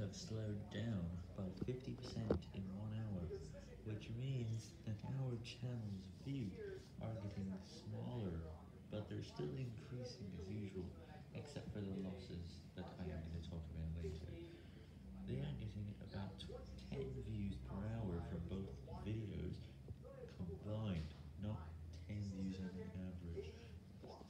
have slowed down by 50% in one hour, which means that our channel's view.